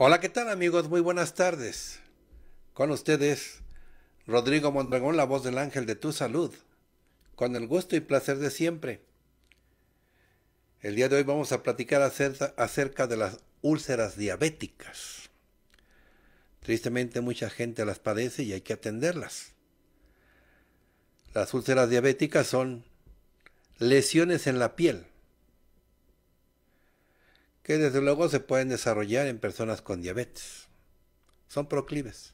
Hola, ¿qué tal amigos? Muy buenas tardes. Con ustedes, Rodrigo Mondragón, la voz del ángel de tu salud, con el gusto y placer de siempre. El día de hoy vamos a platicar acerca de las úlceras diabéticas. Tristemente mucha gente las padece y hay que atenderlas. Las úlceras diabéticas son lesiones en la piel que desde luego se pueden desarrollar en personas con diabetes. Son proclives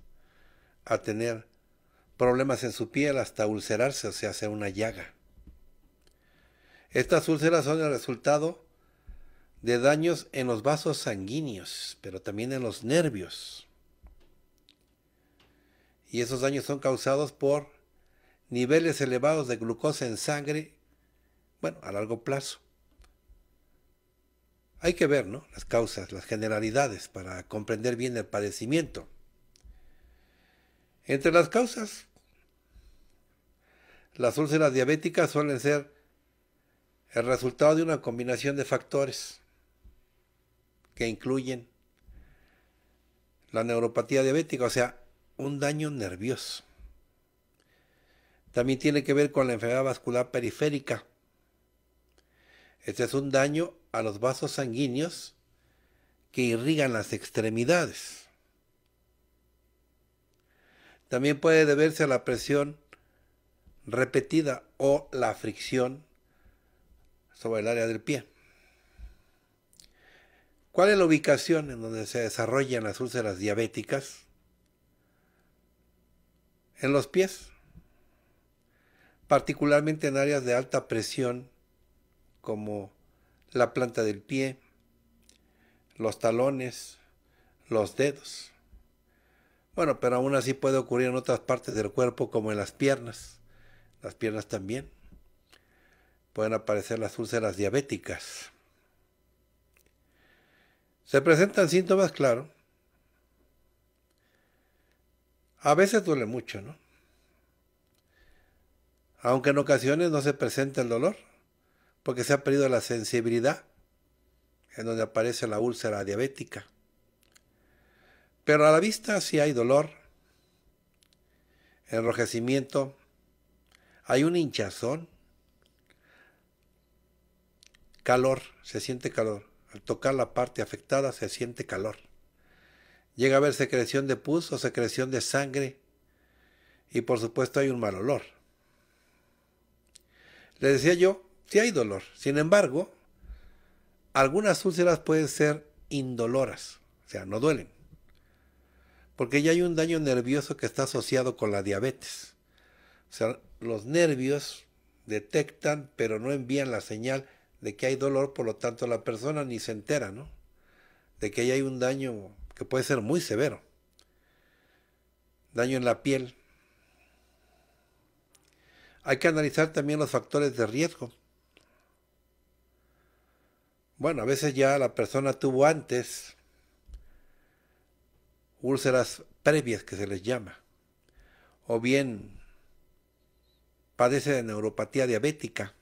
a tener problemas en su piel hasta ulcerarse, o sea, hacer una llaga. Estas úlceras son el resultado de daños en los vasos sanguíneos, pero también en los nervios. Y esos daños son causados por niveles elevados de glucosa en sangre, bueno, a largo plazo. Hay que ver ¿no? las causas, las generalidades para comprender bien el padecimiento. Entre las causas, las úlceras diabéticas suelen ser el resultado de una combinación de factores que incluyen la neuropatía diabética, o sea, un daño nervioso. También tiene que ver con la enfermedad vascular periférica. Este es un daño a los vasos sanguíneos que irrigan las extremidades. También puede deberse a la presión repetida o la fricción sobre el área del pie. ¿Cuál es la ubicación en donde se desarrollan las úlceras diabéticas? En los pies, particularmente en áreas de alta presión como la planta del pie, los talones, los dedos. Bueno, pero aún así puede ocurrir en otras partes del cuerpo como en las piernas. Las piernas también. Pueden aparecer las úlceras diabéticas. Se presentan síntomas, claro. A veces duele mucho, ¿no? Aunque en ocasiones no se presenta el dolor porque se ha perdido la sensibilidad, en donde aparece la úlcera diabética. Pero a la vista sí hay dolor, enrojecimiento, hay un hinchazón, calor, se siente calor. Al tocar la parte afectada se siente calor. Llega a haber secreción de pus o secreción de sangre y por supuesto hay un mal olor. Le decía yo sí hay dolor. Sin embargo, algunas úlceras pueden ser indoloras, o sea, no duelen. Porque ya hay un daño nervioso que está asociado con la diabetes. O sea, los nervios detectan, pero no envían la señal de que hay dolor, por lo tanto la persona ni se entera, ¿no? De que hay un daño que puede ser muy severo. Daño en la piel. Hay que analizar también los factores de riesgo. Bueno, a veces ya la persona tuvo antes úlceras previas que se les llama, o bien padece de neuropatía diabética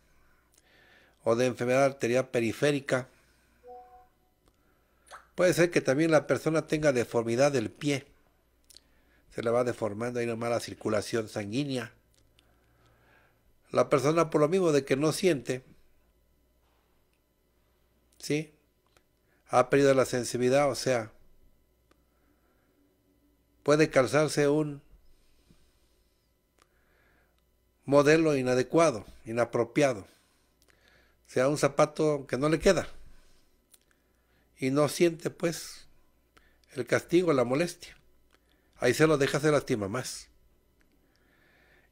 o de enfermedad arterial periférica. Puede ser que también la persona tenga deformidad del pie. Se le va deformando, hay una mala circulación sanguínea. La persona por lo mismo de que no siente, ¿sí? Ha perdido la sensibilidad, o sea, puede calzarse un modelo inadecuado, inapropiado, o sea, un zapato que no le queda y no siente pues el castigo, la molestia. Ahí se lo deja, se lastima más.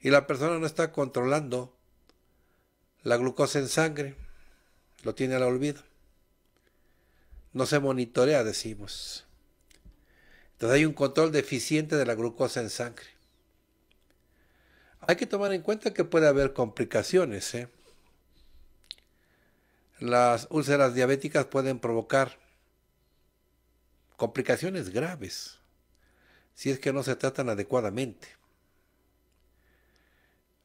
y la persona no está controlando la glucosa en sangre, lo tiene al olvido. No se monitorea, decimos. Entonces hay un control deficiente de la glucosa en sangre. Hay que tomar en cuenta que puede haber complicaciones. ¿eh? Las úlceras diabéticas pueden provocar complicaciones graves si es que no se tratan adecuadamente.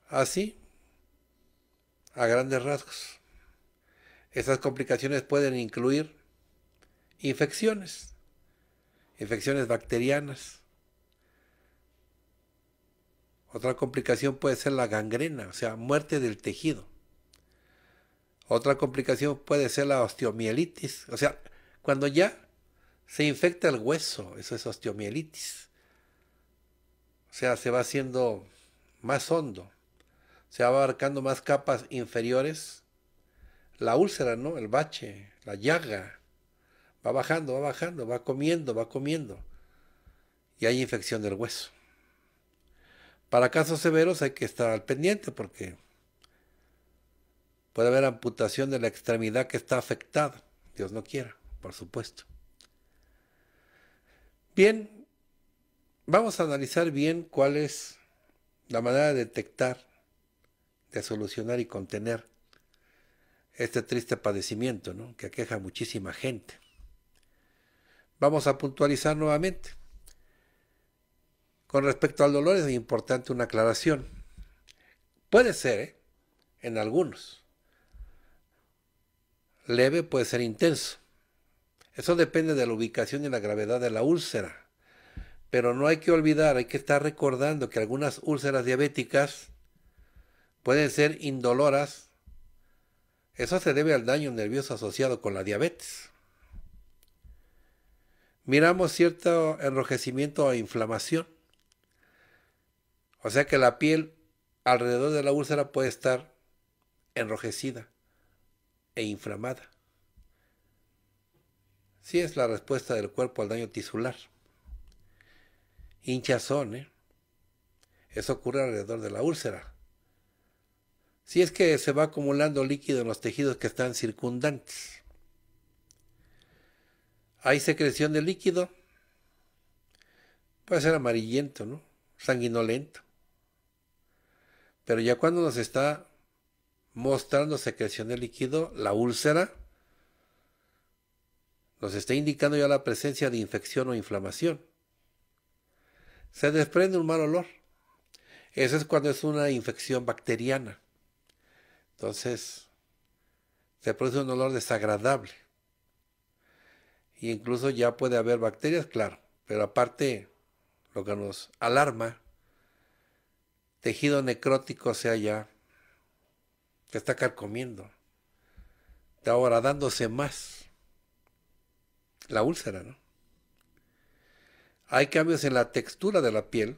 Así, a grandes rasgos. Esas complicaciones pueden incluir infecciones, infecciones bacterianas. Otra complicación puede ser la gangrena, o sea, muerte del tejido. Otra complicación puede ser la osteomielitis, o sea, cuando ya se infecta el hueso, eso es osteomielitis. O sea, se va haciendo más hondo, se va abarcando más capas inferiores. La úlcera, ¿no? El bache, la llaga, va bajando, va bajando, va comiendo, va comiendo. Y hay infección del hueso. Para casos severos hay que estar al pendiente porque puede haber amputación de la extremidad que está afectada. Dios no quiera, por supuesto. Bien, vamos a analizar bien cuál es la manera de detectar, de solucionar y contener este triste padecimiento ¿no? que aqueja a muchísima gente. Vamos a puntualizar nuevamente. Con respecto al dolor es importante una aclaración. Puede ser, ¿eh? en algunos. Leve puede ser intenso. Eso depende de la ubicación y la gravedad de la úlcera. Pero no hay que olvidar, hay que estar recordando que algunas úlceras diabéticas pueden ser indoloras. Eso se debe al daño nervioso asociado con la diabetes. Miramos cierto enrojecimiento o inflamación. O sea que la piel alrededor de la úlcera puede estar enrojecida e inflamada. Sí es la respuesta del cuerpo al daño tisular. Hinchazón, ¿eh? Eso ocurre alrededor de la úlcera. Si es que se va acumulando líquido en los tejidos que están circundantes. Hay secreción de líquido. Puede ser amarillento, ¿no? Sanguinolento. Pero ya cuando nos está mostrando secreción de líquido, la úlcera, nos está indicando ya la presencia de infección o inflamación. Se desprende un mal olor. Eso es cuando es una infección bacteriana. Entonces, se produce un olor desagradable. Incluso ya puede haber bacterias, claro. Pero aparte, lo que nos alarma, tejido necrótico, sea, ya que está carcomiendo, está ahora dándose más la úlcera, ¿no? Hay cambios en la textura de la piel.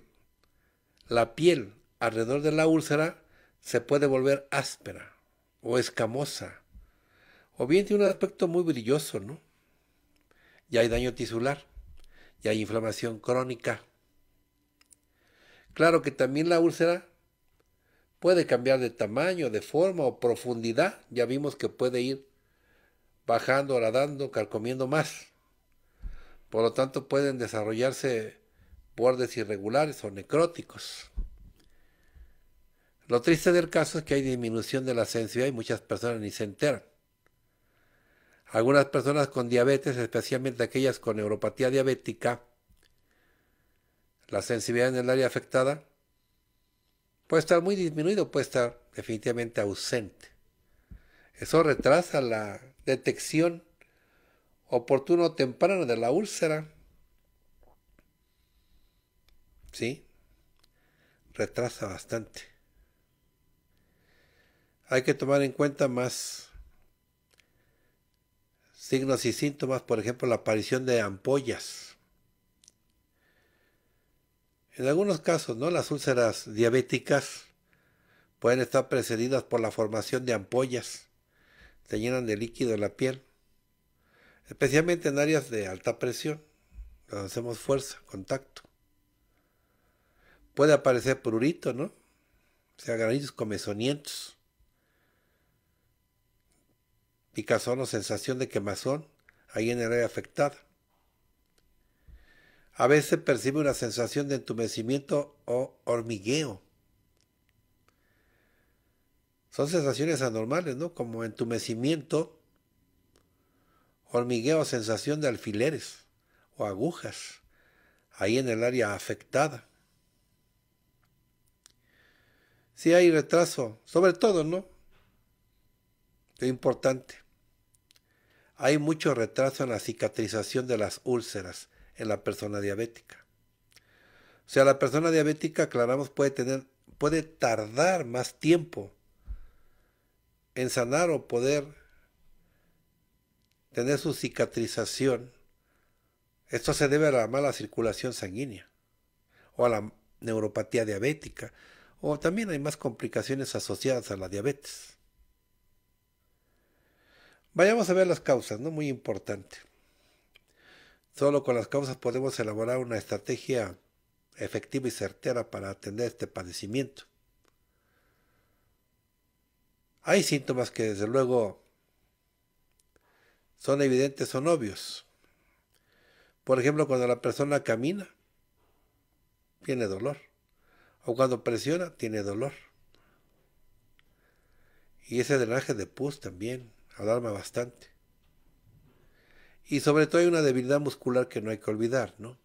La piel alrededor de la úlcera se puede volver áspera o escamosa. O bien tiene un aspecto muy brilloso, ¿no? Ya hay daño tisular, ya hay inflamación crónica. Claro que también la úlcera puede cambiar de tamaño, de forma o profundidad. Ya vimos que puede ir bajando, horadando, carcomiendo más. Por lo tanto, pueden desarrollarse bordes irregulares o necróticos. Lo triste del caso es que hay disminución de la sensibilidad y muchas personas ni se enteran. Algunas personas con diabetes, especialmente aquellas con neuropatía diabética, la sensibilidad en el área afectada puede estar muy disminuido, puede estar definitivamente ausente. Eso retrasa la detección oportuna o temprana de la úlcera. ¿Sí? Retrasa bastante. Hay que tomar en cuenta más signos y síntomas, por ejemplo, la aparición de ampollas. En algunos casos, ¿no? Las úlceras diabéticas pueden estar precedidas por la formación de ampollas. Se llenan de líquido en la piel, especialmente en áreas de alta presión, donde hacemos fuerza, contacto. Puede aparecer prurito, ¿no? o sea, granitos comezonientos, picazón o sensación de quemazón ahí en el área afectada. A veces percibe una sensación de entumecimiento o hormigueo. Son sensaciones anormales, ¿no? Como entumecimiento, hormigueo, sensación de alfileres o agujas ahí en el área afectada. Si hay retraso, sobre todo, ¿no? Es importante. Hay mucho retraso en la cicatrización de las úlceras en la persona diabética. O sea, la persona diabética, aclaramos, puede tener, puede tardar más tiempo en sanar o poder tener su cicatrización. Esto se debe a la mala circulación sanguínea o a la neuropatía diabética o también hay más complicaciones asociadas a la diabetes. Vayamos a ver las causas, ¿no? Muy importante. Solo con las causas podemos elaborar una estrategia efectiva y certera para atender este padecimiento. Hay síntomas que desde luego son evidentes, son obvios. Por ejemplo, cuando la persona camina, tiene dolor. O cuando presiona, tiene dolor. Y ese drenaje de pus también alarma bastante. Y sobre todo hay una debilidad muscular que no hay que olvidar, ¿no?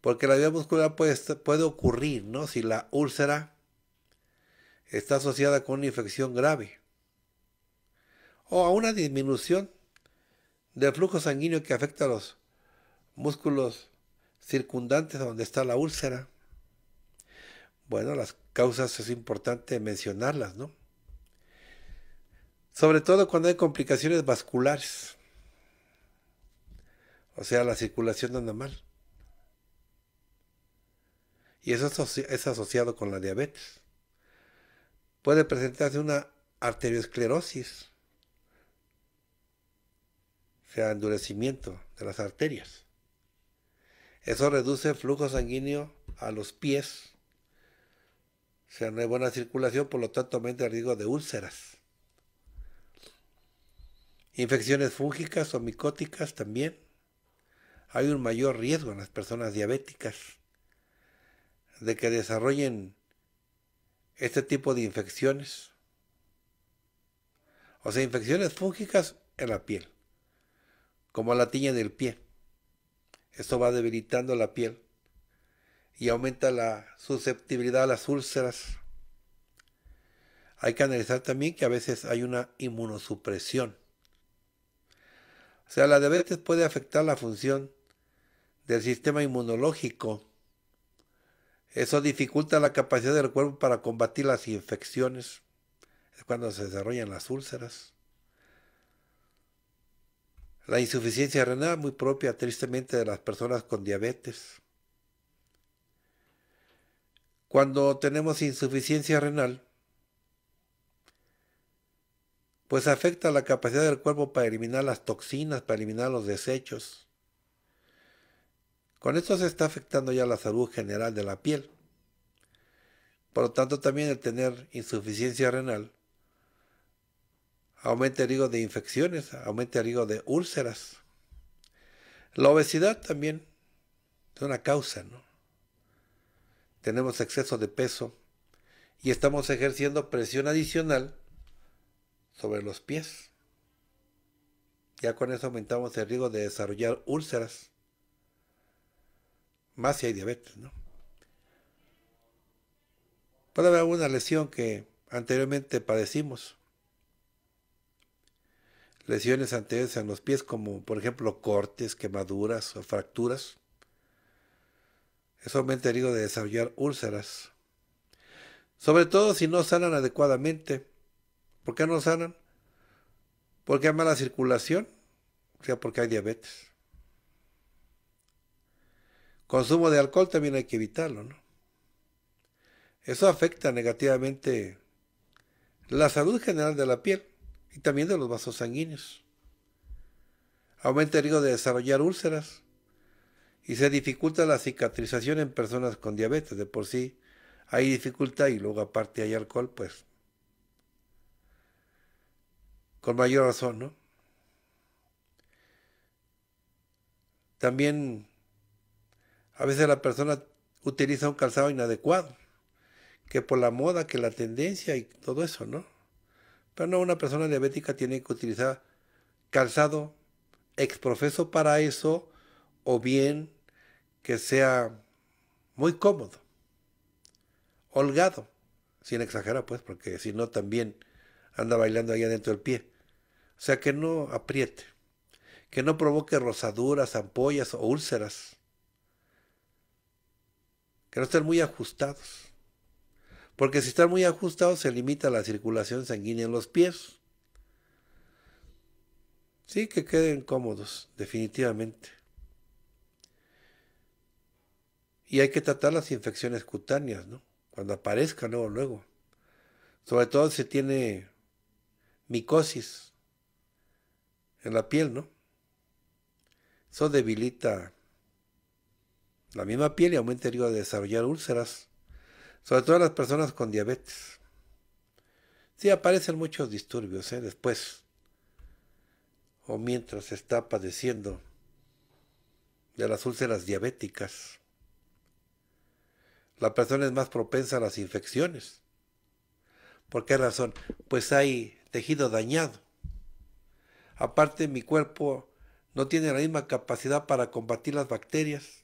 Porque la debilidad muscular puede, puede ocurrir, ¿no? Si la úlcera está asociada con una infección grave o a una disminución del flujo sanguíneo que afecta a los músculos circundantes donde está la úlcera. Bueno, las causas es importante mencionarlas, ¿no? Sobre todo cuando hay complicaciones vasculares. O sea, la circulación anda mal. Y eso es asociado con la diabetes. Puede presentarse una arteriosclerosis, o sea, endurecimiento de las arterias. Eso reduce el flujo sanguíneo a los pies. O sea, no hay buena circulación, por lo tanto aumenta el riesgo de úlceras. Infecciones fúngicas o micóticas también hay un mayor riesgo en las personas diabéticas de que desarrollen este tipo de infecciones. O sea, infecciones fúngicas en la piel, como la tiña del pie. Esto va debilitando la piel y aumenta la susceptibilidad a las úlceras. Hay que analizar también que a veces hay una inmunosupresión. O sea, la diabetes puede afectar la función del sistema inmunológico. Eso dificulta la capacidad del cuerpo para combatir las infecciones. Es cuando se desarrollan las úlceras. La insuficiencia renal, muy propia tristemente de las personas con diabetes. Cuando tenemos insuficiencia renal, pues afecta la capacidad del cuerpo para eliminar las toxinas, para eliminar los desechos. Con esto se está afectando ya la salud general de la piel. Por lo tanto, también el tener insuficiencia renal aumenta el riesgo de infecciones, aumenta el riesgo de úlceras. La obesidad también es una causa, ¿no? Tenemos exceso de peso y estamos ejerciendo presión adicional sobre los pies. Ya con eso aumentamos el riesgo de desarrollar úlceras más si hay diabetes, ¿no? Puede haber alguna lesión que anteriormente padecimos. Lesiones anteriores en los pies, como por ejemplo cortes, quemaduras o fracturas. Eso aumenta el riesgo de desarrollar úlceras. Sobre todo si no sanan adecuadamente. ¿Por qué no sanan? Porque hay mala circulación, o sea, porque hay diabetes. Consumo de alcohol también hay que evitarlo, ¿no? Eso afecta negativamente la salud general de la piel y también de los vasos sanguíneos. Aumenta el riesgo de desarrollar úlceras y se dificulta la cicatrización en personas con diabetes. De por sí hay dificultad y luego aparte hay alcohol, pues con mayor razón, ¿no? También a veces la persona utiliza un calzado inadecuado, que por la moda, que la tendencia y todo eso, ¿no? Pero no, una persona diabética tiene que utilizar calzado exprofeso para eso o bien que sea muy cómodo, holgado, sin exagerar pues, porque si no también anda bailando ahí adentro del pie. O sea, que no apriete, que no provoque rosaduras, ampollas o úlceras, que no estén muy ajustados. Porque si están muy ajustados se limita la circulación sanguínea en los pies. Sí, que queden cómodos, definitivamente. Y hay que tratar las infecciones cutáneas, ¿no? Cuando aparezcan luego, luego. Sobre todo si tiene micosis en la piel, ¿no? Eso debilita la misma piel y aumenta el riesgo de desarrollar úlceras, sobre todo en las personas con diabetes. Sí, aparecen muchos disturbios ¿eh? después o mientras se está padeciendo de las úlceras diabéticas. La persona es más propensa a las infecciones. ¿Por qué razón? Pues hay tejido dañado. Aparte, mi cuerpo no tiene la misma capacidad para combatir las bacterias.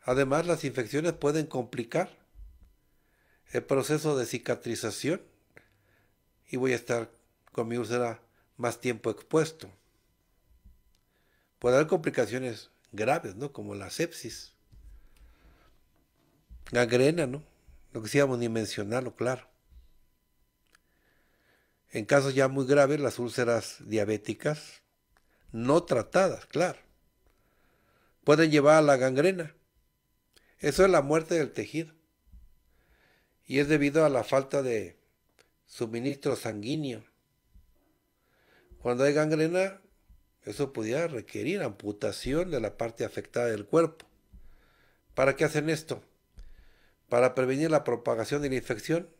Además, las infecciones pueden complicar el proceso de cicatrización y voy a estar con mi úlcera más tiempo expuesto. Puede haber complicaciones graves, ¿no? Como la sepsis. Gangrena, ¿no? No quisiéramos ni mencionarlo, claro. En casos ya muy graves, las úlceras diabéticas, no tratadas, claro, pueden llevar a la gangrena. Eso es la muerte del tejido. Y es debido a la falta de suministro sanguíneo. Cuando hay gangrena, eso podría requerir amputación de la parte afectada del cuerpo. ¿Para qué hacen esto? Para prevenir la propagación de la infección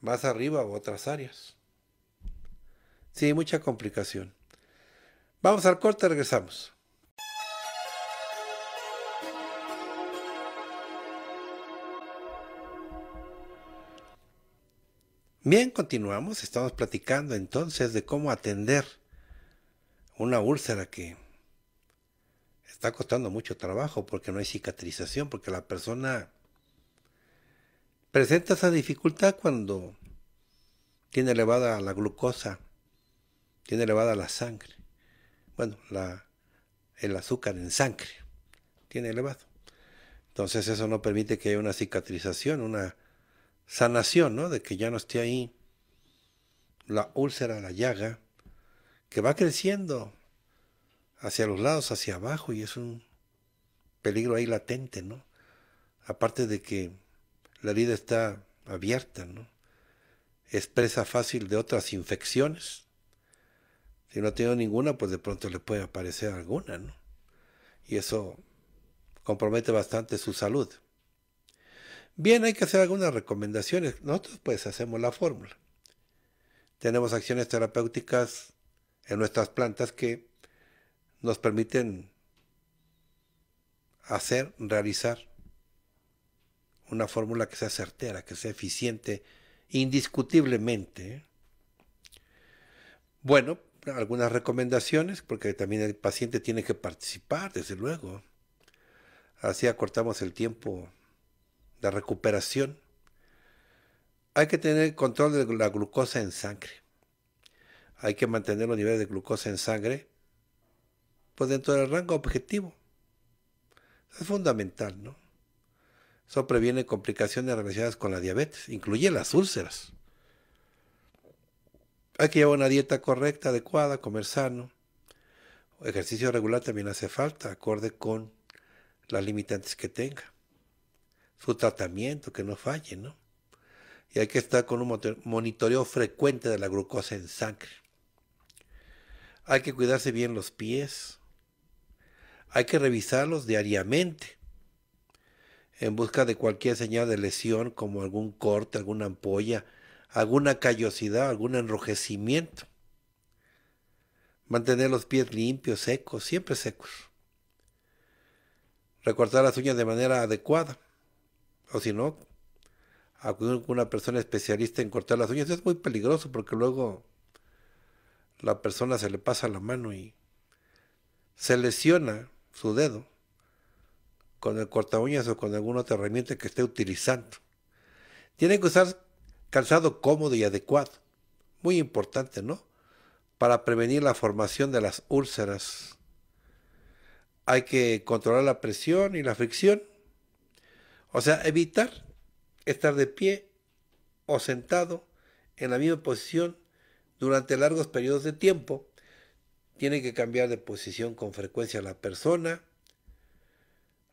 más arriba u otras áreas. Sí, mucha complicación. Vamos al corte, regresamos. Bien, continuamos. Estamos platicando entonces de cómo atender una úlcera que está costando mucho trabajo porque no hay cicatrización, porque la persona presenta esa dificultad cuando tiene elevada la glucosa, tiene elevada la sangre, bueno, el azúcar en sangre, tiene elevado. Entonces eso no permite que haya una cicatrización, una sanación, ¿no? De que ya no esté ahí la úlcera, la llaga, que va creciendo hacia los lados, hacia abajo, y es un peligro ahí latente, ¿no? Aparte de que la herida está abierta, ¿no? Es presa fácil de otras infecciones. Si no ha tenido ninguna, pues de pronto le puede aparecer alguna, ¿no? Y eso compromete bastante su salud. Bien, hay que hacer algunas recomendaciones. Nosotros pues hacemos la fórmula. Tenemos acciones terapéuticas en nuestras plantas que nos permiten hacer, realizar una fórmula que sea certera, que sea eficiente, indiscutiblemente. Bueno, algunas recomendaciones, porque también el paciente tiene que participar, desde luego. Así acortamos el tiempo de recuperación. Hay que tener control de la glucosa en sangre. Hay que mantener los niveles de glucosa en sangre pues dentro del rango objetivo. Es fundamental, ¿no? Eso previene complicaciones relacionadas con la diabetes, incluye las úlceras. Hay que llevar una dieta correcta, adecuada, comer sano. Ejercicio regular también hace falta, acorde con las limitantes que tenga. Su tratamiento, que no falle, ¿no? Y hay que estar con un monitoreo frecuente de la glucosa en sangre. Hay que cuidarse bien los pies. Hay que revisarlos diariamente en busca de cualquier señal de lesión como algún corte, alguna ampolla, alguna callosidad, algún enrojecimiento. Mantener los pies limpios, secos, siempre secos. Recortar las uñas de manera adecuada. O si no, acudir con una persona especialista en cortar las uñas es muy peligroso porque luego la persona se le pasa la mano y se lesiona su dedo con el corta uñas o con alguna otra herramienta que esté utilizando. Tiene que usar calzado cómodo y adecuado. Muy importante, ¿no? Para prevenir la formación de las úlceras. Hay que controlar la presión y la fricción. O sea, evitar estar de pie o sentado en la misma posición durante largos periodos de tiempo. Tiene que cambiar de posición con frecuencia la persona.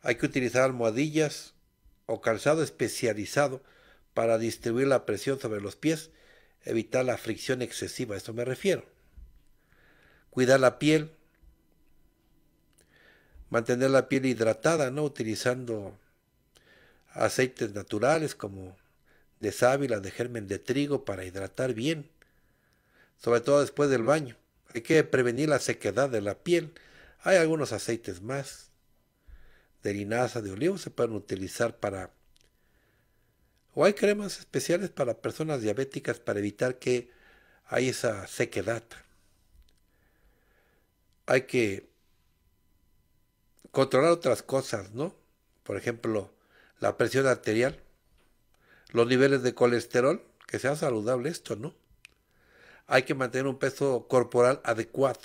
Hay que utilizar almohadillas o calzado especializado para distribuir la presión sobre los pies, evitar la fricción excesiva, a esto me refiero. Cuidar la piel, mantener la piel hidratada, ¿no? Utilizando aceites naturales como de sábila, de germen de trigo para hidratar bien, sobre todo después del baño. Hay que prevenir la sequedad de la piel. Hay algunos aceites más de linaza de olivo se pueden utilizar para o hay cremas especiales para personas diabéticas para evitar que hay esa sequedad. Hay que controlar otras cosas, ¿no? Por ejemplo, la presión arterial, los niveles de colesterol, que sea saludable esto, ¿no? Hay que mantener un peso corporal adecuado.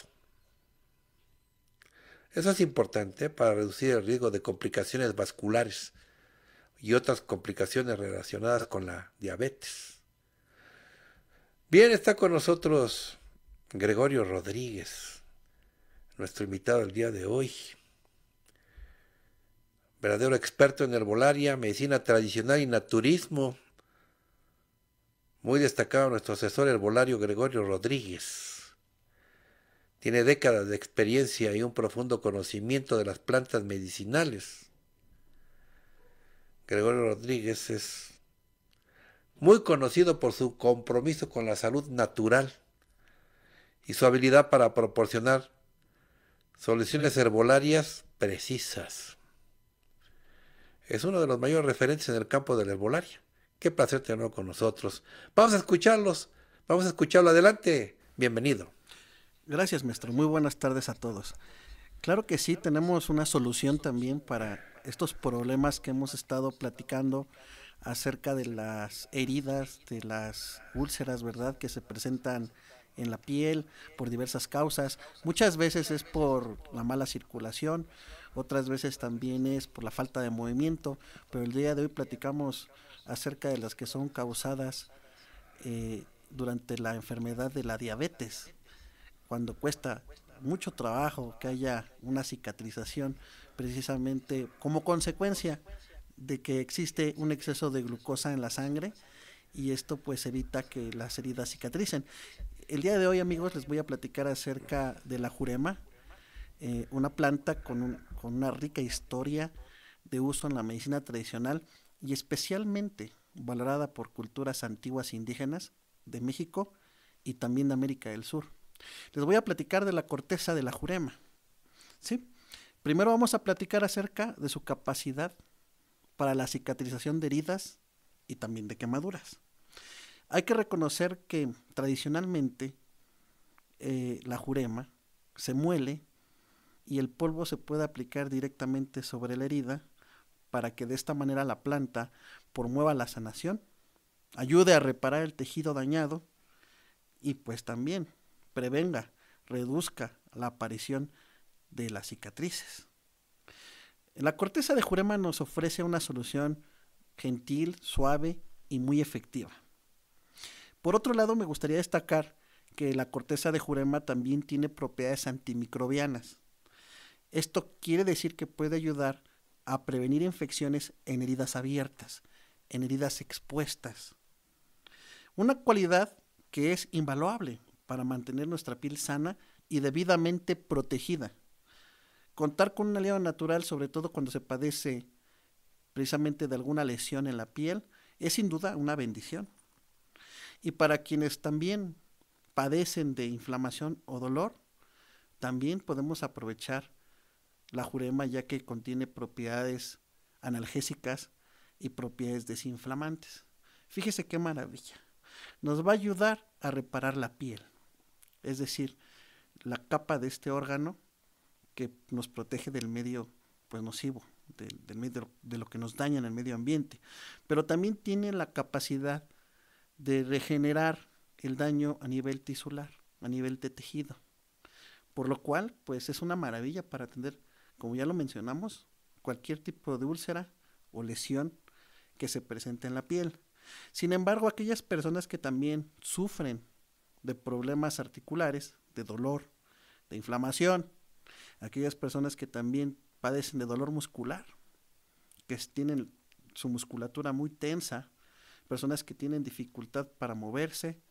Eso es importante para reducir el riesgo de complicaciones vasculares y otras complicaciones relacionadas con la diabetes. Bien, está con nosotros Gregorio Rodríguez, nuestro invitado el día de hoy verdadero experto en herbolaria, medicina tradicional y naturismo. Muy destacado nuestro asesor herbolario Gregorio Rodríguez. Tiene décadas de experiencia y un profundo conocimiento de las plantas medicinales. Gregorio Rodríguez es muy conocido por su compromiso con la salud natural y su habilidad para proporcionar soluciones herbolarias precisas es uno de los mayores referentes en el campo de la herbolaria. Qué placer tenerlo con nosotros. Vamos a escucharlos. Vamos a escucharlo adelante. Bienvenido. Gracias, maestro. Muy buenas tardes a todos. Claro que sí, tenemos una solución también para estos problemas que hemos estado platicando acerca de las heridas, de las úlceras, ¿verdad?, que se presentan en la piel por diversas causas. Muchas veces es por la mala circulación, otras veces también es por la falta de movimiento, pero el día de hoy platicamos acerca de las que son causadas eh, durante la enfermedad de la diabetes, cuando cuesta mucho trabajo que haya una cicatrización precisamente como consecuencia de que existe un exceso de glucosa en la sangre y esto pues evita que las heridas cicatricen. El día de hoy amigos les voy a platicar acerca de la jurema, eh, una planta con, con una rica historia de uso en la medicina tradicional y especialmente valorada por culturas antiguas indígenas de México y también de América del Sur. Les voy a platicar de la corteza de la jurema. ¿sí? Primero vamos a platicar acerca de su capacidad para la cicatrización de heridas y también de quemaduras. Hay que reconocer que tradicionalmente eh, la jurema se muele y el polvo se puede aplicar directamente sobre la herida para que de esta manera la planta promueva la sanación, ayude a reparar el tejido dañado y pues también prevenga, reduzca la aparición de las cicatrices. La corteza de jurema nos ofrece una solución gentil, suave y muy efectiva. Por otro lado, me gustaría destacar que la corteza de jurema también tiene propiedades antimicrobianas. Esto quiere decir que puede ayudar a prevenir infecciones en heridas abiertas, en heridas expuestas. Una cualidad que es invaluable para mantener nuestra piel sana y debidamente protegida. Contar con un aliado natural, sobre todo cuando se padece precisamente de alguna lesión en la piel, es sin duda una bendición. Y para quienes también padecen de inflamación o dolor, también podemos aprovechar la jurema ya que contiene propiedades analgésicas y propiedades desinflamantes. Fíjese qué maravilla. Nos va a ayudar a reparar la piel, es decir, la capa de este órgano que nos protege del medio pues nocivo, del medio, de lo que nos daña en el medio ambiente, pero también tiene la capacidad de regenerar el daño a nivel tisular, a nivel de tejido. Por lo cual, pues es una maravilla para atender, como ya lo mencionamos, cualquier tipo de úlcera o lesión que se presente en la piel. Sin embargo, aquellas personas que también sufren de problemas articulares, de dolor, de inflamación, aquellas personas que también padecen de dolor muscular, que tienen su musculatura muy tensa, personas que tienen dificultad para moverse,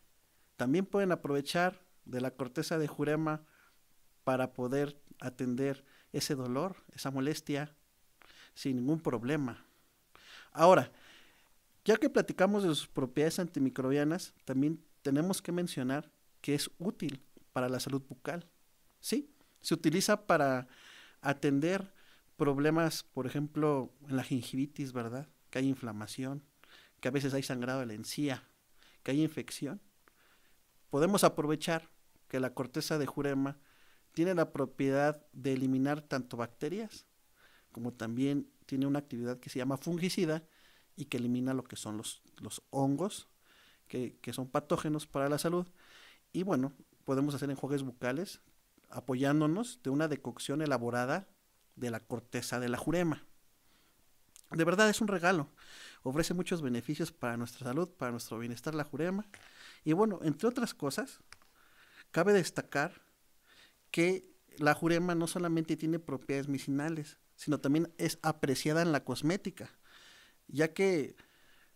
también pueden aprovechar de la corteza de jurema para poder atender ese dolor, esa molestia, sin ningún problema. Ahora, ya que platicamos de sus propiedades antimicrobianas, también tenemos que mencionar que es útil para la salud bucal. ¿Sí? Se utiliza para atender problemas, por ejemplo, en la gingivitis, ¿verdad? Que hay inflamación, que a veces hay sangrado de la encía, que hay infección. Podemos aprovechar que la corteza de jurema tiene la propiedad de eliminar tanto bacterias como también tiene una actividad que se llama fungicida y que elimina lo que son los, los hongos que, son patógenos para la salud. Y bueno, podemos hacer enjuagues bucales apoyándonos de una decocción elaborada de la corteza de la jurema. De verdad es un regalo. Ofrece muchos beneficios para nuestra salud, para nuestro bienestar la jurema. Y bueno, entre otras cosas, cabe destacar que la jurema no solamente tiene propiedades medicinales, sino también es apreciada en la cosmética, ya que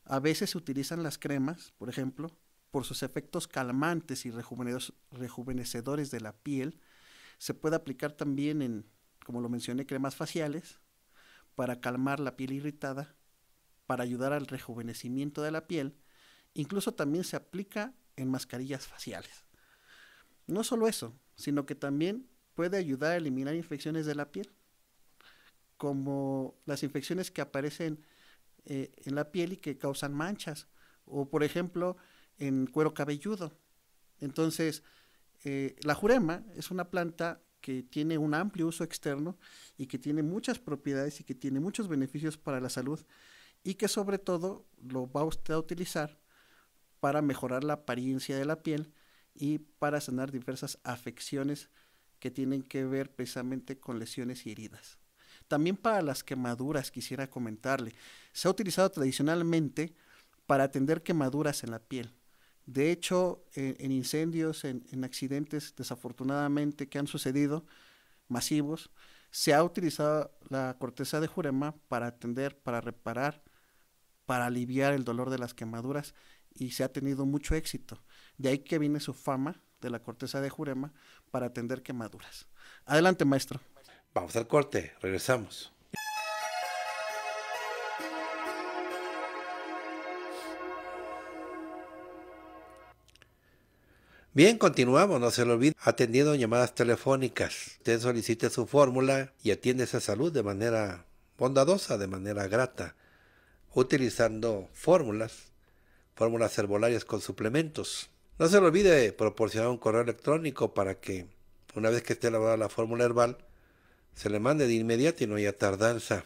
a veces se utilizan las cremas, por ejemplo, por sus efectos calmantes y rejuvenecedores de la piel. Se puede aplicar también en, como lo mencioné, cremas faciales para calmar la piel irritada, para ayudar al rejuvenecimiento de la piel. Incluso también se aplica en mascarillas faciales. No solo eso, sino que también puede ayudar a eliminar infecciones de la piel, como las infecciones que aparecen eh, en la piel y que causan manchas, o por ejemplo en cuero cabelludo. Entonces, eh, la jurema es una planta que tiene un amplio uso externo y que tiene muchas propiedades y que tiene muchos beneficios para la salud y que sobre todo lo va usted a utilizar para mejorar la apariencia de la piel y para sanar diversas afecciones que tienen que ver precisamente con lesiones y heridas. También para las quemaduras quisiera comentarle. Se ha utilizado tradicionalmente para atender quemaduras en la piel. De hecho, en, incendios, en, en, accidentes desafortunadamente que han sucedido, masivos, se ha utilizado la corteza de jurema para atender, para reparar, para aliviar el dolor de las quemaduras y se ha tenido mucho éxito. De ahí que viene su fama de la corteza de jurema para atender quemaduras. Adelante, maestro. Vamos al corte, regresamos. Bien, continuamos, no se lo olvide, atendiendo llamadas telefónicas. Usted solicite su fórmula y atiende esa salud de manera bondadosa, de manera grata, utilizando fórmulas, fórmulas herbolarias con suplementos. No se le olvide proporcionar un correo electrónico para que una vez que esté elaborada la fórmula herbal, se le mande de inmediato y no haya tardanza.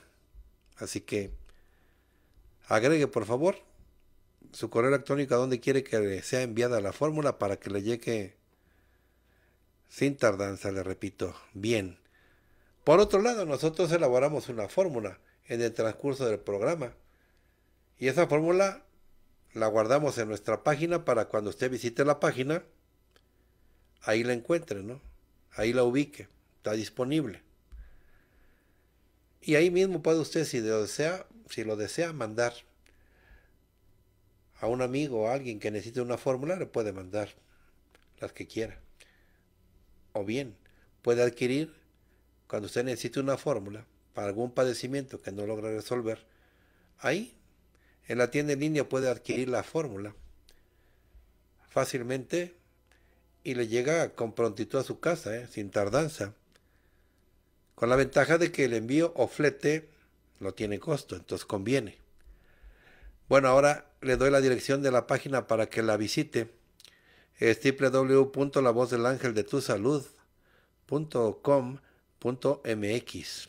Así que agregue por favor su correo electrónico a donde quiere que sea enviada la fórmula para que le llegue sin tardanza, le repito, bien. Por otro lado, nosotros elaboramos una fórmula en el transcurso del programa y esa fórmula la guardamos en nuestra página para cuando usted visite la página, ahí la encuentre, ¿no? Ahí la ubique, está disponible. Y ahí mismo puede usted, si lo desea, si lo desea mandar a un amigo o a alguien que necesite una fórmula, le puede mandar las que quiera. O bien, puede adquirir, cuando usted necesite una fórmula para algún padecimiento que no logra resolver, ahí, en la tienda en línea puede adquirir la fórmula fácilmente y le llega con prontitud a su casa, ¿eh? sin tardanza. Con la ventaja de que el envío o flete no tiene costo, entonces conviene. Bueno, ahora le doy la dirección de la página para que la visite. Es www.lavozdelangeldetusalud.com.mx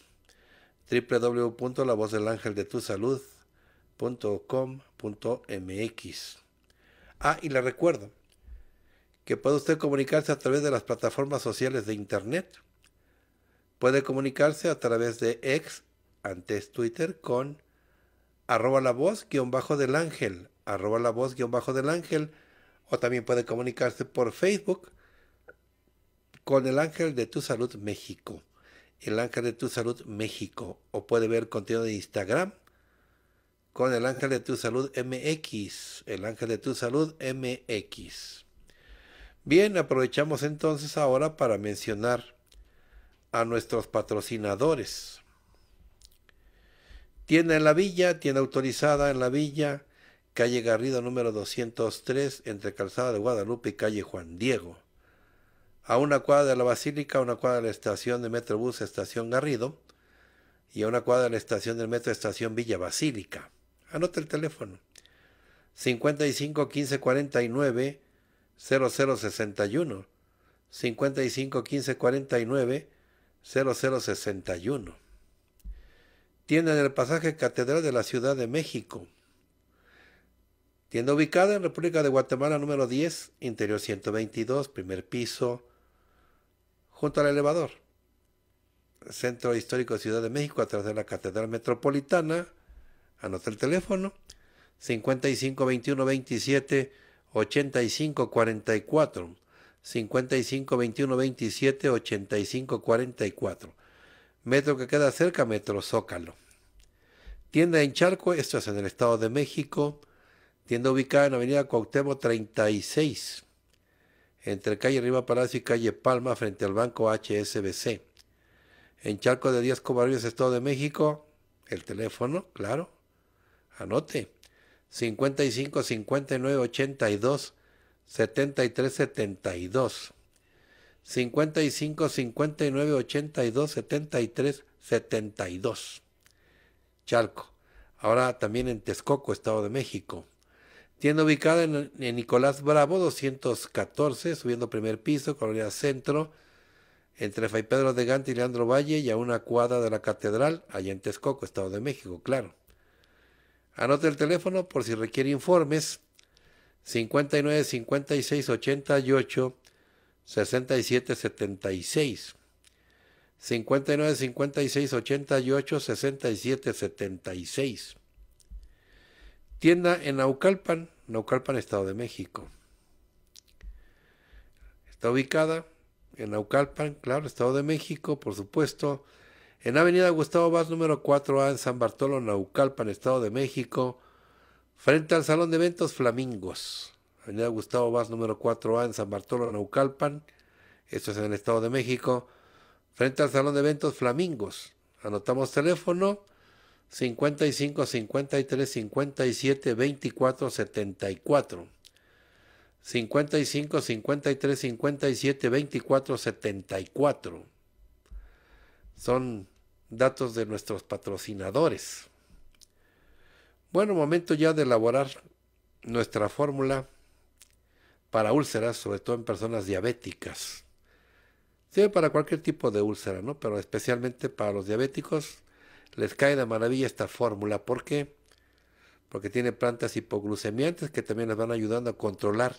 www.lavozdelangeldetusalud.com.mx Ah, y le recuerdo que puede usted comunicarse a través de las plataformas sociales de Internet. Puede comunicarse a través de ex, antes Twitter, con arroba la voz guion bajo del ángel, arroba la voz guion bajo del ángel, o también puede comunicarse por Facebook con el ángel de tu salud México, el ángel de tu salud México, o puede ver contenido de Instagram con el ángel de tu salud MX, el ángel de tu salud MX. Bien, aprovechamos entonces ahora para mencionar a nuestros patrocinadores. Tienda en la villa, tienda autorizada en la villa, calle Garrido número 203, entre Calzada de Guadalupe y calle Juan Diego. A una cuadra de la Basílica, a una cuadra de la estación de Metrobús Estación Garrido y a una cuadra de la estación del Metro Estación Villa Basílica. Anota el teléfono. 55 15 49 0061. 55 15 49 0061. Tienda en el pasaje Catedral de la Ciudad de México. Tienda ubicada en República de Guatemala número 10, interior 122, primer piso, junto al elevador. Centro Histórico de Ciudad de México a través de la Catedral Metropolitana Anota el teléfono 55 21 27 85 44. 55 21 27 85 44. Metro que queda cerca, Metro Zócalo. Tienda en Charco, esto es en el Estado de México. Tienda ubicada en Avenida Cuauhtémoc 36, entre calle Riva Palacio y calle Palma, frente al banco HSBC. En Charco de Díaz Cobarrios, Estado de México, el teléfono, claro, Anote. 55 59 82 73 72. 55 59 82 73 72. Chalco. Ahora también en Texcoco, Estado de México. Tienda ubicada en, Nicolás Bravo 214, subiendo primer piso, Colonia Centro, entre Fray Pedro de Gante y Leandro Valle y a una cuadra de la Catedral, allá en Texcoco, Estado de México, claro. Anote el teléfono por si requiere informes. 59 56 88 67 76. 59 56 88 67 76. Tienda en Naucalpan, Naucalpan, Estado de México. Está ubicada en Naucalpan, claro, Estado de México, por supuesto, en Avenida Gustavo Vaz, número 4A, en San Bartolo, Naucalpan, Estado de México, frente al Salón de Eventos Flamingos. Avenida Gustavo Vaz, número 4A, en San Bartolo, Naucalpan, esto es en el Estado de México, frente al Salón de Eventos Flamingos. Anotamos teléfono 55 53 57 24 74. 55 53 57 24 74. Son datos de nuestros patrocinadores. Bueno, momento ya de elaborar nuestra fórmula para úlceras, sobre todo en personas diabéticas. Sirve para cualquier tipo de úlcera, ¿no? Pero especialmente para los diabéticos les cae de maravilla esta fórmula. ¿Por qué? Porque tiene plantas hipoglucemiantes que también les van ayudando a controlar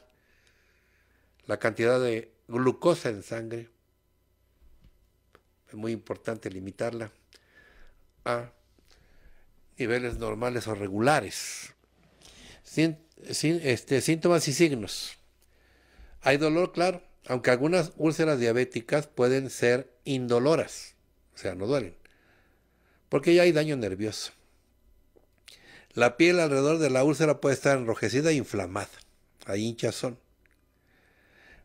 la cantidad de glucosa en sangre es muy importante limitarla a niveles normales o regulares. Sin, este, síntomas y signos. Hay dolor, claro, aunque algunas úlceras diabéticas pueden ser indoloras, o sea, no duelen, porque ya hay daño nervioso. La piel alrededor de la úlcera puede estar enrojecida e inflamada, hay hinchazón.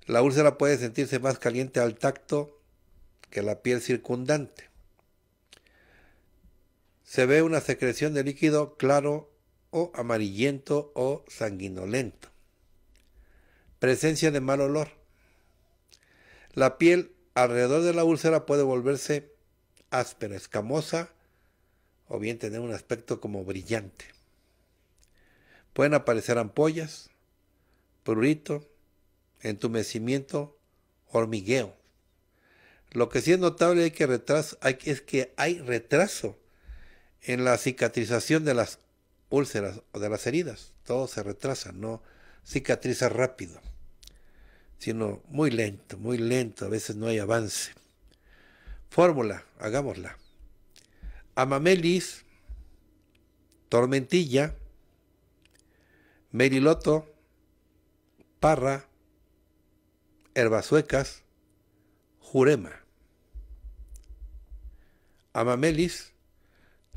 La úlcera puede sentirse más caliente al tacto que la piel circundante. Se ve una secreción de líquido claro o amarillento o sanguinolento. Presencia de mal olor. La piel alrededor de la úlcera puede volverse áspera, escamosa o bien tener un aspecto como brillante. Pueden aparecer ampollas, prurito, entumecimiento, hormigueo. Lo que sí es notable es que, retraso, es que hay retraso en la cicatrización de las úlceras o de las heridas. Todo se retrasa, no cicatriza rápido, sino muy lento, muy lento. A veces no hay avance. Fórmula, hagámosla. Amamelis, tormentilla, meriloto, parra, herbasuecas, jurema. Amamelis,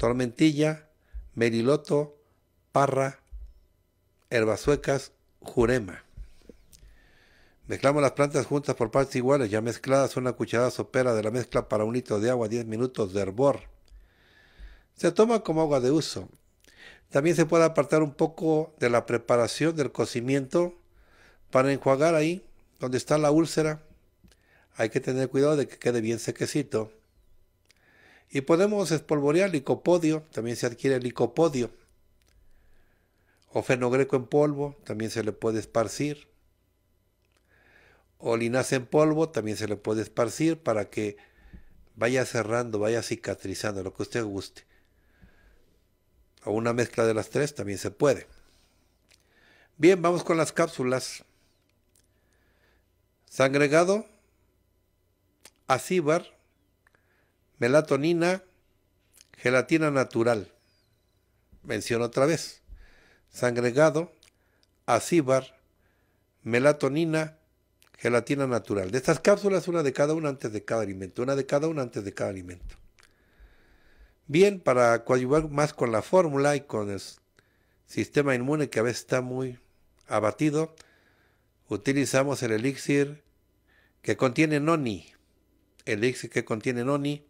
tormentilla, meriloto, parra, herbasuecas, jurema. Mezclamos las plantas juntas por partes iguales, ya mezcladas una cucharada sopera de la mezcla para un litro de agua, 10 minutos de hervor. Se toma como agua de uso. También se puede apartar un poco de la preparación del cocimiento para enjuagar ahí donde está la úlcera. Hay que tener cuidado de que quede bien sequecito. Y podemos espolvorear licopodio, también se adquiere licopodio. O fenogreco en polvo, también se le puede esparcir. O linaza en polvo, también se le puede esparcir para que vaya cerrando, vaya cicatrizando, lo que usted guste. O una mezcla de las tres también se puede. Bien, vamos con las cápsulas. Sangregado, acíbar, melatonina, gelatina natural. Menciono otra vez. Sangregado, acíbar, melatonina, gelatina natural. De estas cápsulas, una de cada una antes de cada alimento. Una de cada una antes de cada alimento. Bien, para coadyuvar más con la fórmula y con el sistema inmune que a veces está muy abatido, utilizamos el elixir que contiene noni. El elixir que contiene noni,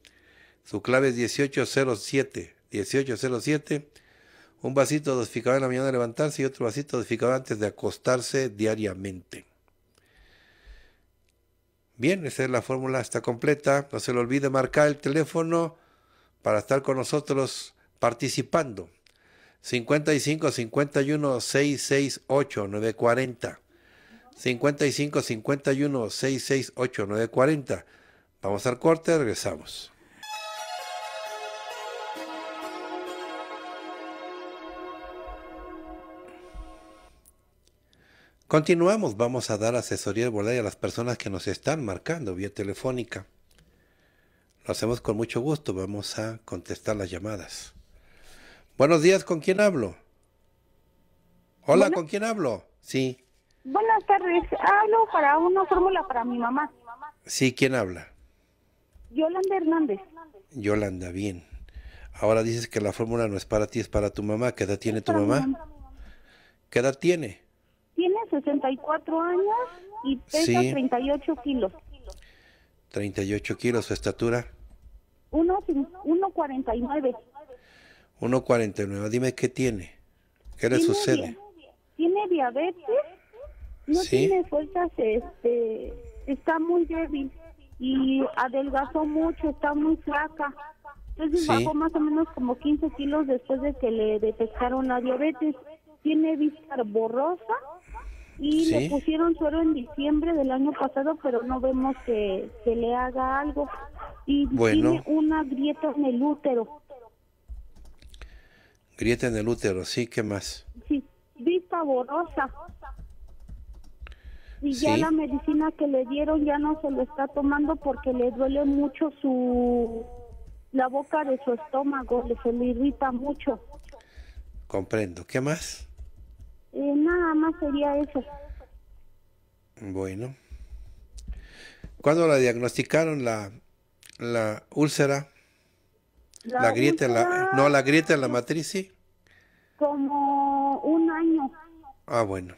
su clave es 1807. 1807, un vasito dosificado en la mañana de levantarse y otro vasito dosificado antes de acostarse diariamente. Bien, esa es la fórmula, está completa. No se le olvide marcar el teléfono para estar con nosotros participando. 55 51 668 940. 55 51 668 940. Vamos al corte, regresamos. Continuamos, vamos a dar asesoría de verdad a las personas que nos están marcando vía telefónica. Lo hacemos con mucho gusto, vamos a contestar las llamadas. Buenos días, ¿con quién hablo? Hola, ¿con quién hablo? Sí. Buenas tardes, hablo para una fórmula para mi mamá. Sí, ¿quién habla? Yolanda Hernández. Yolanda, bien. Ahora dices que la fórmula no es para ti, es para tu mamá. ¿Qué edad tiene tu mamá? ¿Qué edad tiene? Tiene 64 años y pesa 38 kilos. 38 kilos, su estatura. 1,49. 1,49. Dime qué tiene. ¿Qué le sucede? Tiene diabetes, no tiene fuerzas, este, está muy débil y adelgazó mucho, está muy flaca. Entonces bajó más o menos como 15 kilos después de que le detectaron la diabetes. Tiene vista borrosa y le pusieron suero en diciembre del año pasado, pero no vemos que, se le haga algo. Y tiene una grieta en el útero. Grieta en el útero, sí, ¿qué más? Sí, vista borrosa. Y ya la medicina que le dieron ya no se lo está tomando porque le duele mucho su la boca de su estómago, le se le irrita mucho. Comprendo. ¿Qué más? Eh, nada más sería eso. Bueno. ¿Cuándo la diagnosticaron la, la úlcera? La, grieta la, no, la grieta en la matriz, sí. Como un año. Ah, bueno.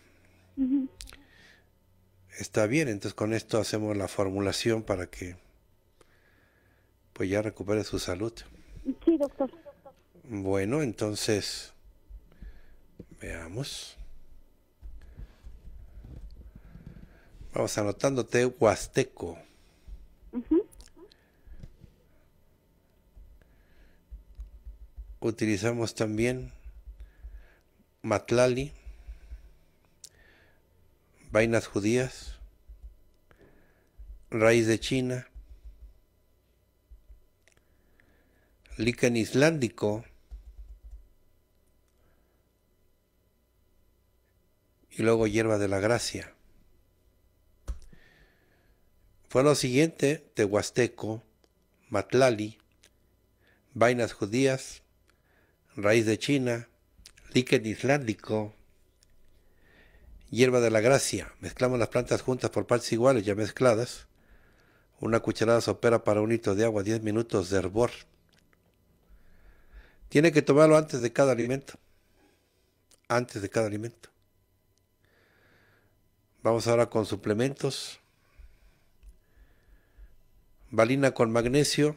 Está bien, entonces con esto hacemos la formulación para que pues ya recupere su salud. Sí, doctor. Bueno, entonces, veamos. Vamos anotándote Huasteco. Utilizamos también Matlali, vainas judías, raíz de China, líquen islandico y luego hierba de la gracia. Fue lo siguiente, tehuasteco, matlali, vainas judías, raíz de China, líquen islandico, hierba de la gracia. Mezclamos las plantas juntas por partes iguales ya mezcladas. Una cucharada sopera para un litro de agua, 10 minutos de hervor. Tiene que tomarlo antes de cada alimento. Antes de cada alimento. Vamos ahora con suplementos valina con magnesio,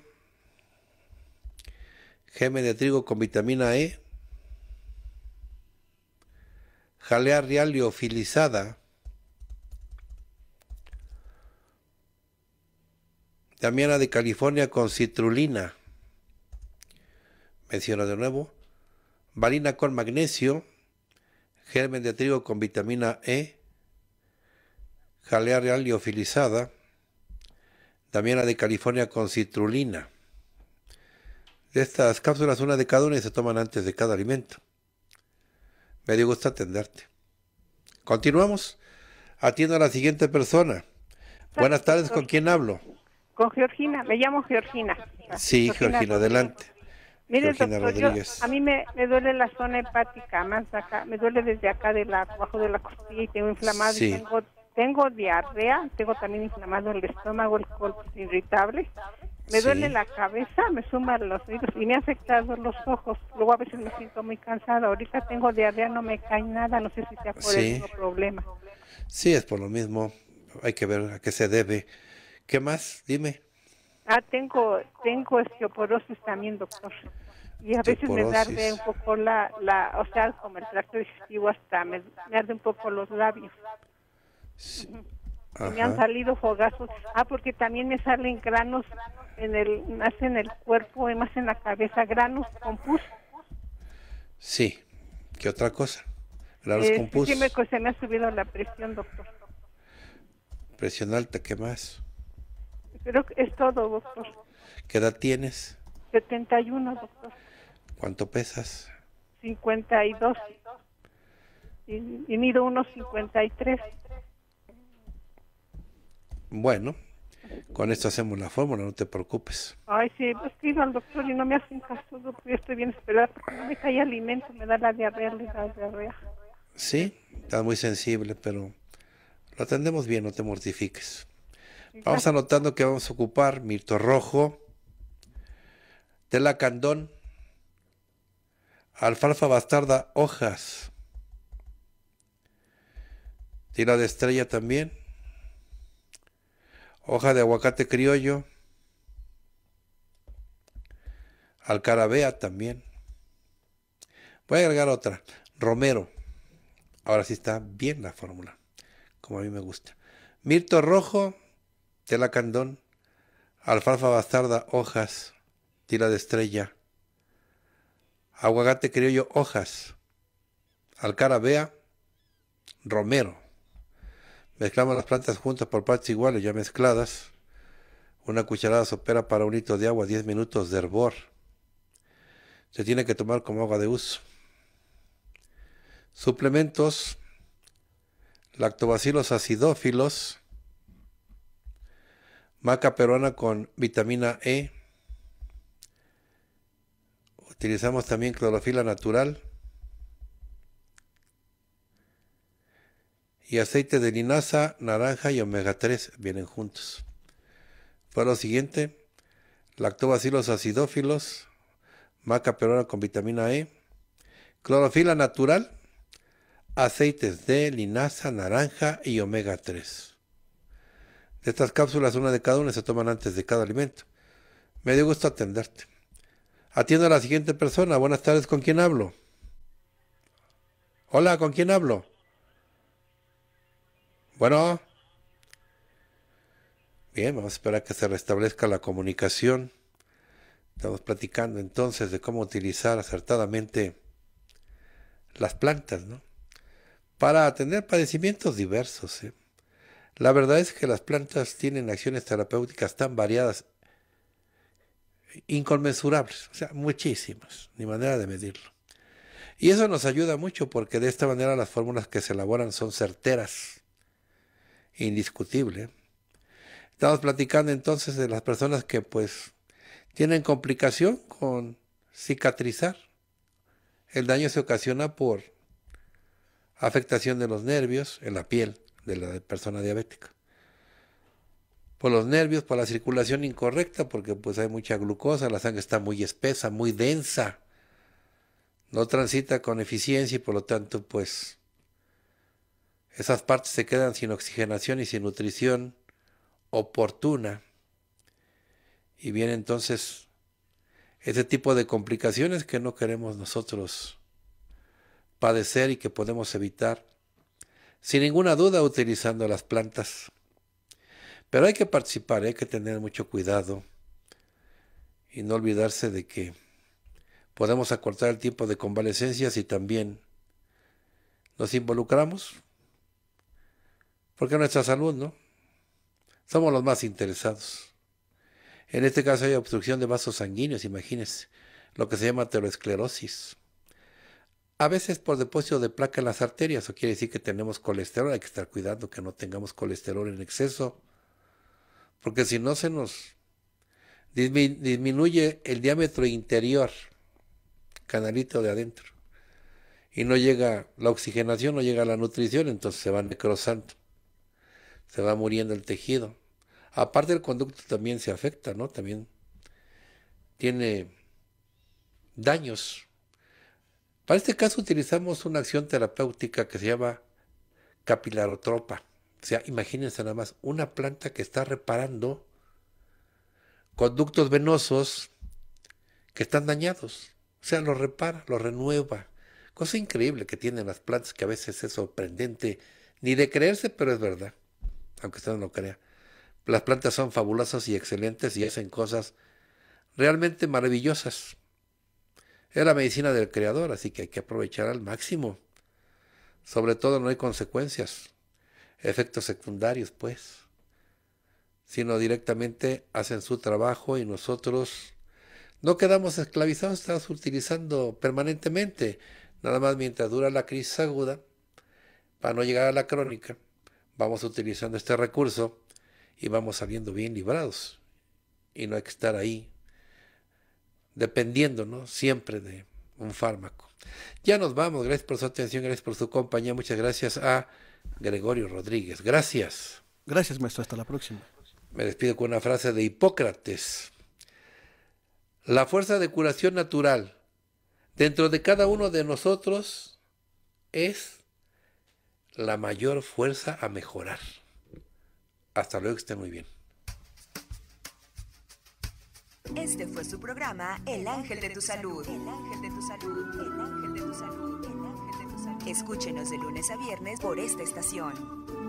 geme de trigo con vitamina E, jalea real liofilizada, damiana de California con citrulina, menciono de nuevo, valina con magnesio, germen de trigo con vitamina E, jalea real liofilizada, también la de California con citrulina. De estas cápsulas, una de cada una y se toman antes de cada alimento. Me dio gusto atenderte. Continuamos. Atiendo a la siguiente persona. Buenas tardes, ¿con quién hablo? Con Georgina, me llamo Georgina. Sí, Georgina, adelante. Mire, doctor, a mí me, duele la zona hepática, más acá, me duele desde acá, de la, abajo de la costilla y tengo inflamado y tengo tengo diarrea, tengo también inflamado el estómago, el cuerpo irritable, me duele la cabeza, me suman los oídos y me ha afectado los ojos. Luego a veces me siento muy cansada. Ahorita tengo diarrea, no me cae nada, no sé si sea por el mismo problema. Sí, es por lo mismo. Hay que ver a qué se debe. ¿Qué más? Dime. Ah, tengo, tengo osteoporosis también, doctor. Y a veces me arde un poco la, la, o sea, como el tracto digestivo hasta me, me arde un poco los labios. Me han salido fogazos. Ah, porque también me salen granos en el, más en el cuerpo y más en la cabeza, granos con pus. Sí. ¿Qué otra cosa? Granos eh, con pus. Sí, me, se me ha subido la presión, doctor. Presión alta, ¿qué más? Creo que es todo, doctor. ¿Qué edad tienes? 71, doctor. ¿Cuánto pesas? 52. Y, y mido unos 53. Bueno, con esto hacemos la fórmula, no te preocupes. Ay, sí, pues que al doctor y no me hacen caso, yo estoy bien esperada porque no me cae alimento, me da la diarrea, me da la diarrea. Sí, estás muy sensible, pero lo atendemos bien, no te mortifiques. Vamos anotando que vamos a ocupar mirto rojo, tela candón, alfalfa bastarda, hojas, tira de estrella también, hoja de aguacate criollo, alcarabea también. Voy a agregar otra, romero. Ahora sí está bien la fórmula, como a mí me gusta. Mirto rojo, tela candón, alfalfa bastarda, hojas, tira de estrella, aguacate criollo, hojas, alcarabea, romero. Mezclamos las plantas juntas por partes iguales, ya mezcladas. Una cucharada sopera para un litro de agua, 10 minutos de hervor. Se tiene que tomar como agua de uso. Suplementos. Lactobacilos acidófilos. Maca peruana con vitamina E. Utilizamos también clorofila natural. Y aceite de linaza, naranja y omega 3 vienen juntos. Fue lo siguiente, lactobacilos acidófilos, maca peruana con vitamina E, clorofila natural, aceites de linaza, naranja y omega 3. De estas cápsulas, una de cada una se toman antes de cada alimento. Me dio gusto atenderte. Atiendo a la siguiente persona. Buenas tardes, ¿con quién hablo? Hola, ¿con quién hablo? Bueno. Bien, vamos a esperar que se restablezca la comunicación. Estamos platicando entonces de cómo utilizar acertadamente las plantas, ¿no? Para atender padecimientos diversos. ¿eh? La verdad es que las plantas tienen acciones terapéuticas tan variadas, inconmensurables, o sea, muchísimas, ni manera de medirlo. Y eso nos ayuda mucho porque de esta manera las fórmulas que se elaboran son certeras, indiscutible. Estamos platicando entonces de las personas que pues tienen complicación con cicatrizar. El daño se ocasiona por afectación de los nervios en la piel de la persona diabética. Por los nervios, por la circulación incorrecta, porque pues hay mucha glucosa, la sangre está muy espesa, muy densa, no transita con eficiencia y por lo tanto pues esas partes se quedan sin oxigenación y sin nutrición oportuna. Y viene entonces ese tipo de complicaciones que no queremos nosotros padecer y que podemos evitar, sin ninguna duda utilizando las plantas. Pero hay que participar, hay que tener mucho cuidado y no olvidarse de que podemos acortar el tiempo de convalecencia si también nos involucramos porque nuestra salud, ¿no? Somos los más interesados. En este caso hay obstrucción de vasos sanguíneos, imagínense, lo que se llama aterosclerosis. A veces por depósito de placa en las arterias, o quiere decir que tenemos colesterol, hay que estar cuidando que no tengamos colesterol en exceso, porque si no se nos disminuye el diámetro interior, canalito de adentro, y no llega la oxigenación, no llega la nutrición, entonces se va necrosando se va muriendo el tejido. Aparte el conducto también se afecta, ¿no? También tiene daños. Para este caso utilizamos una acción terapéutica que se llama capilarotropa. O sea, imagínense nada más, una planta que está reparando conductos venosos que están dañados. O sea, los repara, los renueva. Cosa increíble que tienen las plantas que a veces es sorprendente, ni de creerse, pero es verdad aunque usted no lo crea. Las plantas son fabulosas y excelentes y hacen cosas realmente maravillosas. Es la medicina del creador, así que hay que aprovechar al máximo. Sobre todo no hay consecuencias, efectos secundarios, pues, sino directamente hacen su trabajo y nosotros no quedamos esclavizados, estamos utilizando permanentemente, nada más mientras dura la crisis aguda, para no llegar a la crónica vamos utilizando este recurso y vamos saliendo bien librados. Y no hay que estar ahí dependiendo, ¿no? Siempre de un fármaco. Ya nos vamos. Gracias por su atención, gracias por su compañía. Muchas gracias a Gregorio Rodríguez. Gracias. Gracias, maestro. Hasta la próxima. Me despido con una frase de Hipócrates. La fuerza de curación natural dentro de cada uno de nosotros es la mayor fuerza a mejorar. Hasta luego, que esté muy bien. Este fue su programa El Ángel de tu Salud. El Ángel de tu Salud. El Ángel de tu Salud. El Ángel de tu Salud. Escúchenos de lunes a viernes por esta estación.